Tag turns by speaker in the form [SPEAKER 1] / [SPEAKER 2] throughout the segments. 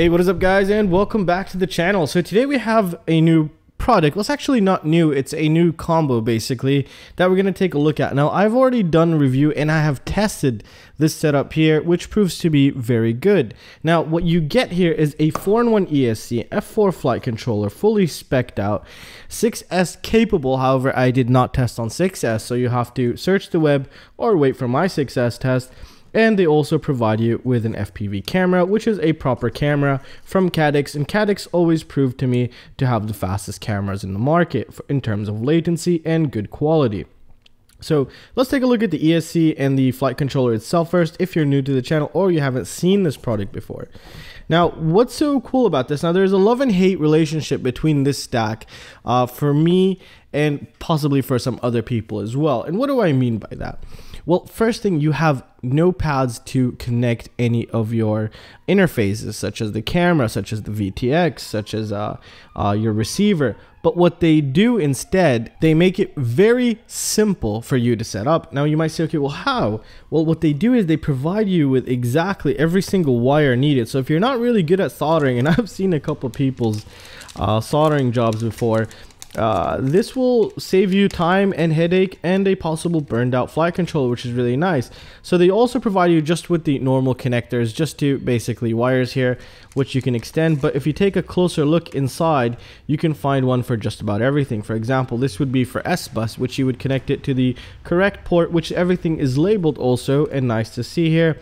[SPEAKER 1] Hey, what is up guys and welcome back to the channel. So today we have a new product. Well, it's actually not new. It's a new combo basically that we're going to take a look at. Now, I've already done review and I have tested this setup here, which proves to be very good. Now, what you get here is a 4-in-1 ESC F4 flight controller, fully specced out, 6S capable. However, I did not test on 6S, so you have to search the web or wait for my 6S test and they also provide you with an FPV camera, which is a proper camera from Caddx. And Caddx always proved to me to have the fastest cameras in the market in terms of latency and good quality. So let's take a look at the ESC and the flight controller itself first if you're new to the channel or you haven't seen this product before. Now, what's so cool about this? Now, there's a love and hate relationship between this stack uh, for me and possibly for some other people as well. And what do I mean by that? Well, first thing, you have no pads to connect any of your interfaces, such as the camera, such as the VTX, such as uh, uh, your receiver. But what they do instead, they make it very simple for you to set up. Now you might say, okay, well, how? Well, what they do is they provide you with exactly every single wire needed. So if you're not really good at soldering, and I've seen a couple people's uh, soldering jobs before, uh, this will save you time and headache and a possible burned out flight controller, which is really nice. So they also provide you just with the normal connectors, just to basically wires here, which you can extend. But if you take a closer look inside, you can find one for just about everything. For example, this would be for S-Bus, which you would connect it to the correct port, which everything is labeled also, and nice to see here.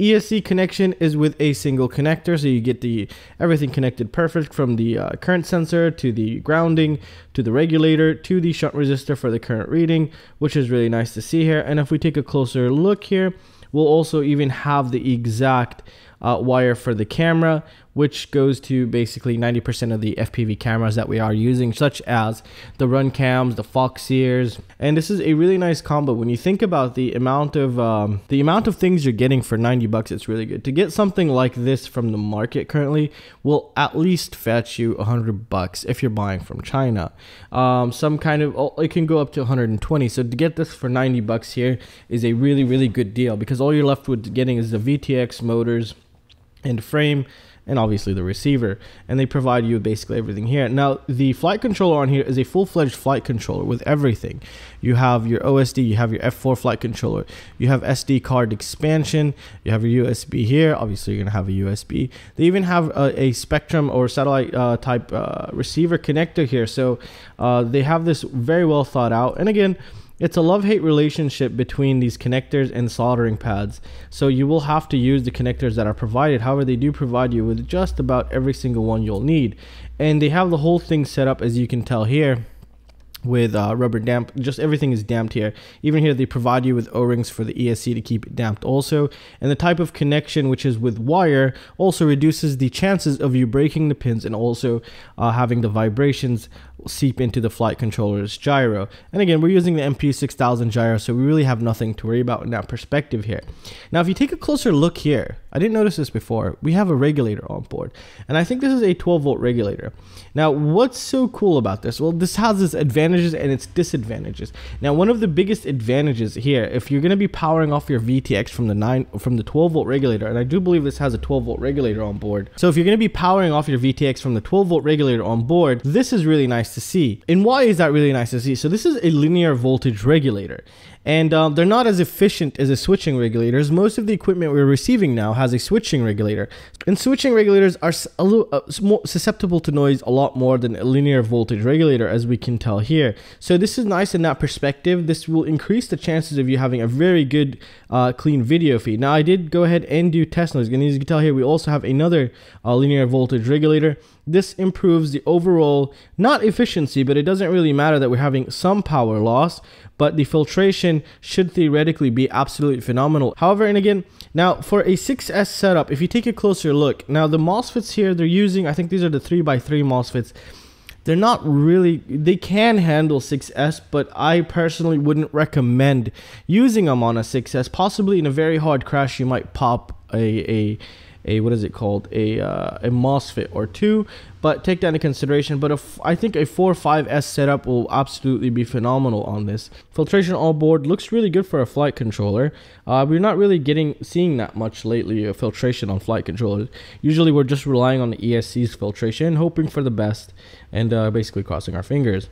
[SPEAKER 1] ESC connection is with a single connector, so you get the everything connected perfect from the uh, current sensor to the grounding to the regulator to the shunt resistor for the current reading, which is really nice to see here. And if we take a closer look here, we'll also even have the exact uh, wire for the camera, which goes to basically 90% of the FPV cameras that we are using, such as the Runcams, the Foxeers, and this is a really nice combo. When you think about the amount of um, the amount of things you're getting for 90 bucks, it's really good. To get something like this from the market currently will at least fetch you 100 bucks if you're buying from China. Um, some kind of oh, it can go up to 120. So to get this for 90 bucks here is a really really good deal because all you're left with getting is the VTX motors and frame and obviously the receiver and they provide you basically everything here. Now the flight controller on here is a full-fledged flight controller with everything. You have your osd you have your f4 flight controller you have sd card expansion you have your usb here obviously you're gonna have a usb they even have a, a Spektrum or satellite uh, type uh, receiver connector here so uh, they have this very well thought out. And again it's a love-hate relationship between these connectors and soldering pads. So you will have to use the connectors that are provided. However, they do provide you with just about every single one you'll need. And they have the whole thing set up as you can tell here with uh, rubber damp just everything is damped here. Even here they provide you with o-rings for the esc to keep it damped also. And the type of connection which is with wire also reduces the chances of you breaking the pins and also uh, having the vibrations seep into the flight controller's gyro. And again we're using the mp6000 gyro so we really have nothing to worry about in that perspective here. Now if you take a closer look here i didn't notice this before we have a regulator on board. And i think this is a 12 volt regulator. Now what's so cool about this? Well this has this advantage advantages and its disadvantages. Now, one of the biggest advantages here, if you're going to be powering off your VTX from the 9 from the 12 volt regulator, and I do believe this has a 12 volt regulator on board. So if you're going to be powering off your VTX from the 12 volt regulator on board, this is really nice to see. And why is that really nice to see? So this is a linear voltage regulator and um, they're not as efficient as the switching regulators. Most of the equipment we're receiving now has a switching regulator, and switching regulators are a little uh, susceptible to noise a lot more than a linear voltage regulator, as we can tell here. So this is nice in that perspective. This will increase the chances of you having a very good, uh, clean video feed. Now I did go ahead and do test noise, and as you can tell here, we also have another uh, linear voltage regulator. This improves the overall, not efficiency, but it doesn't really matter that we're having some power loss, but the filtration should theoretically be absolutely phenomenal. However, and again, now for a 6S setup, if you take a closer look, now the MOSFETs here they're using, I think these are the 3x3 MOSFETs, they're not really they can handle 6s but i personally wouldn't recommend using them on a 6s possibly in a very hard crash you might pop a a a what is it called a uh, a MOSFET or two but take that into consideration. But if, I think a 4 5S setup will absolutely be phenomenal on this. Filtration all board looks really good for a flight controller. Uh, we're not really getting seeing that much lately of filtration on flight controllers. Usually we're just relying on the ESC's filtration, hoping for the best, and uh, basically crossing our fingers.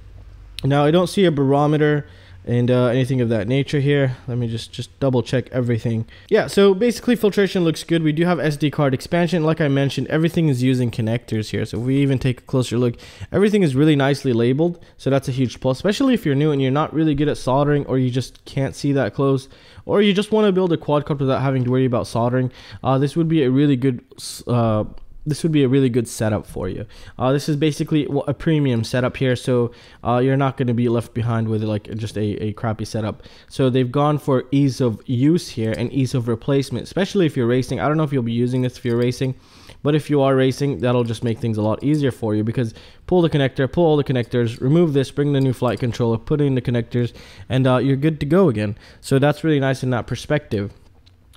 [SPEAKER 1] Now I don't see a barometer and uh, anything of that nature here. Let me just just double check everything. Yeah, so basically filtration looks good. We do have SD card expansion. Like I mentioned, everything is using connectors here. So if we even take a closer look, everything is really nicely labeled. So that's a huge plus, especially if you're new and you're not really good at soldering or you just can't see that close or you just want to build a quadcopter without having to worry about soldering. Uh, this would be a really good uh, this would be a really good setup for you. Uh, this is basically a premium setup here, so uh, you're not going to be left behind with like just a, a crappy setup. So they've gone for ease of use here and ease of replacement, especially if you're racing. I don't know if you'll be using this if you're racing, but if you are racing, that'll just make things a lot easier for you because pull the connector, pull all the connectors, remove this, bring the new flight controller, put in the connectors, and uh, you're good to go again. So that's really nice in that perspective.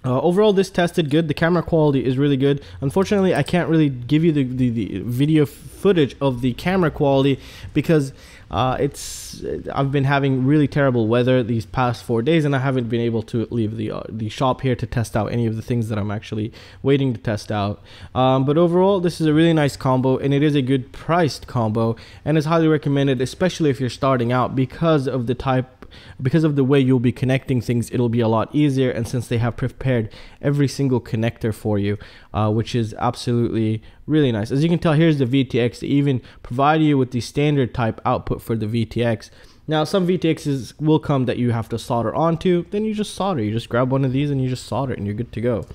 [SPEAKER 1] Uh, overall, this tested good. The camera quality is really good. Unfortunately, I can't really give you the, the, the video footage of the camera quality because uh, it's I've been having really terrible weather these past four days, and I haven't been able to leave the uh, the shop here to test out any of the things that I'm actually waiting to test out. Um, but overall, this is a really nice combo, and it is a good priced combo, and it's highly recommended, especially if you're starting out because of the type because of the way you'll be connecting things, it'll be a lot easier. And since they have prepared every single connector for you, uh, which is absolutely really nice. As you can tell, here's the VTX. They even provide you with the standard type output for the VTX. Now, some VTXs will come that you have to solder onto. Then you just solder. You just grab one of these and you just solder it and you're good to go.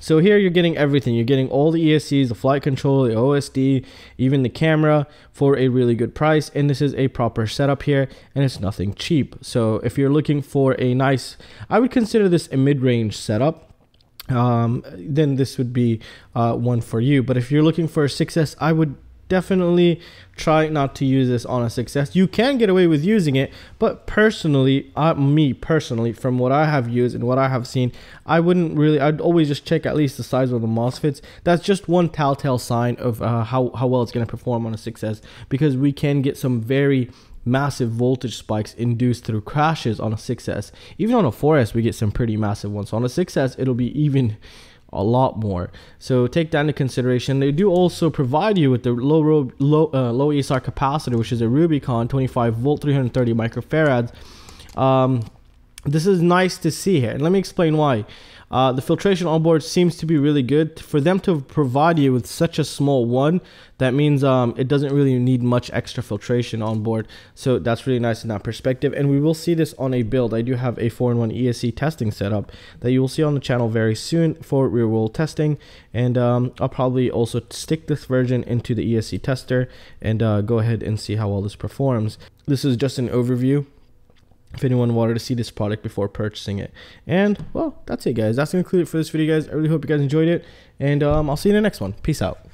[SPEAKER 1] So here you're getting everything. You're getting all the ESCs, the flight control, the OSD, even the camera for a really good price. And this is a proper setup here and it's nothing cheap. So if you're looking for a nice, I would consider this a mid-range setup um, then this would be uh, one for you. But if you're looking for a 6S, I would definitely try not to use this on a 6S you can get away with using it but personally uh, me personally from what i have used and what i have seen i wouldn't really i'd always just check at least the size of the MOSFETs that's just one telltale sign of uh, how, how well it's going to perform on a 6S because we can get some very massive voltage spikes induced through crashes on a 6S. Even on a 4S, we get some pretty massive ones. So on a 6S, it'll be even a lot more. So take that into consideration. They do also provide you with the low low uh, low ESR capacitor, which is a Rubycon 25 volt 330 microfarads. Um, this is nice to see here, and let me explain why. Uh, the filtration on board seems to be really good. For them to provide you with such a small one, that means um, it doesn't really need much extra filtration on board. So that's really nice in that perspective. And we will see this on a build. I do have a 4-in-1 ESC testing setup that you will see on the channel very soon for real world testing. And um, I'll probably also stick this version into the ESC tester and uh, go ahead and see how well this performs. This is just an overview if anyone wanted to see this product before purchasing it. And well, that's it guys. That's gonna conclude it for this video guys. I really hope you guys enjoyed it. And um, I'll see you in the next one. Peace out.